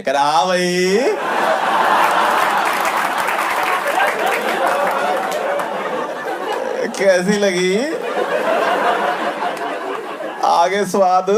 करा हाँ भाई। कैसी लगी? आगे स्वाद।